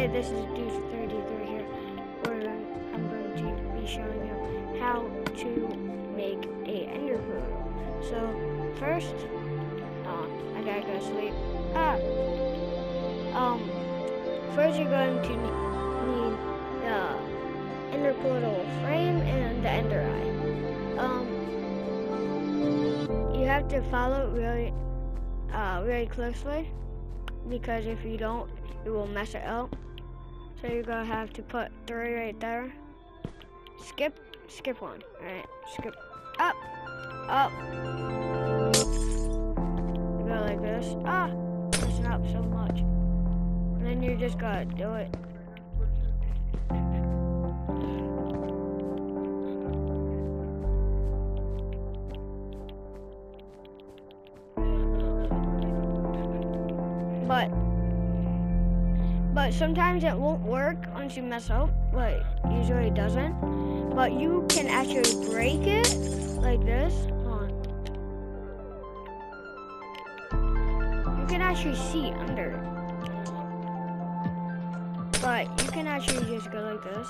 Hey, this is Doozer 33 here, where I'm going to be showing you how to make a ender pearl. So, first, uh, I gotta go to sleep. Ah! Um, first you're going to need the ender portal frame and the ender eye. Um, you have to follow it really, uh, really closely because if you don't, it will mess it up. So you're gonna have to put three right there. Skip, skip one. Alright, skip up, up. You go like this. Ah, messing up so much. And then you just gotta do it. But but sometimes it won't work once you mess up, but usually it doesn't. But you can actually break it like this. You can actually see under it. But you can actually just go like this.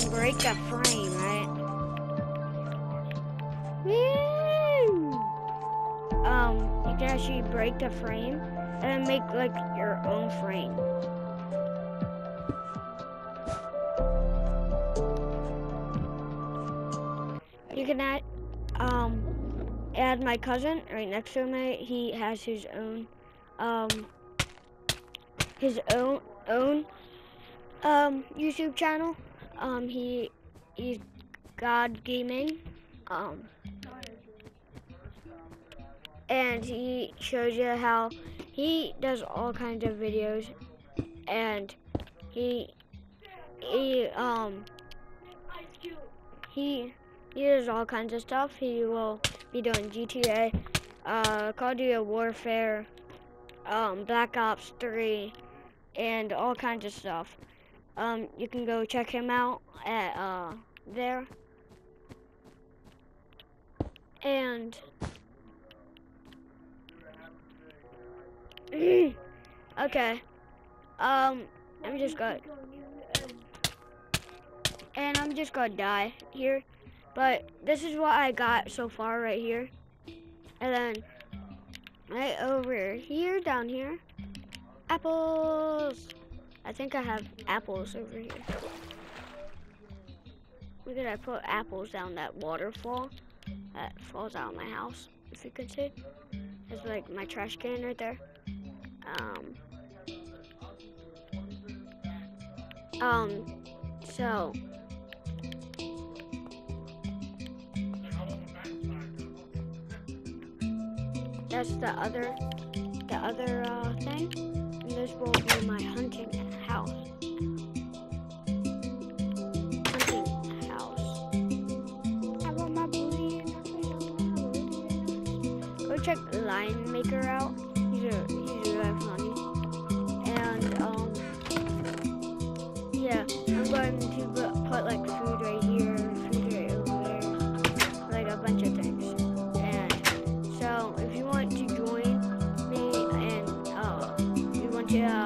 And break that frame, right? Woo! Um, you can actually break the frame and make like your own frame. You can add, um, add my cousin right next to me. He has his own, um, his own own, um, YouTube channel. Um, he he's God Gaming. Um, and he shows you how he does all kinds of videos and he he um he he does all kinds of stuff. He will be doing GTA uh Call of Duty Warfare um Black Ops 3 and all kinds of stuff. Um you can go check him out at uh there. And okay. Um, I'm just gonna, and I'm just gonna die here. But this is what I got so far right here. And then right over here, down here, apples. I think I have apples over here. Look at I put apples down that waterfall that falls out of my house, if you could see. There's like my trash can right there. Um, um, so, that's the other, the other uh, thing. And this will be my hunting house. Hunting house. I want my booty. Go check Lion Maker out. He's a, he's really funny. Yeah, I'm going to put, like food right here, food right over there, like a bunch of things. And so if you want to join me and uh, you want to. Uh,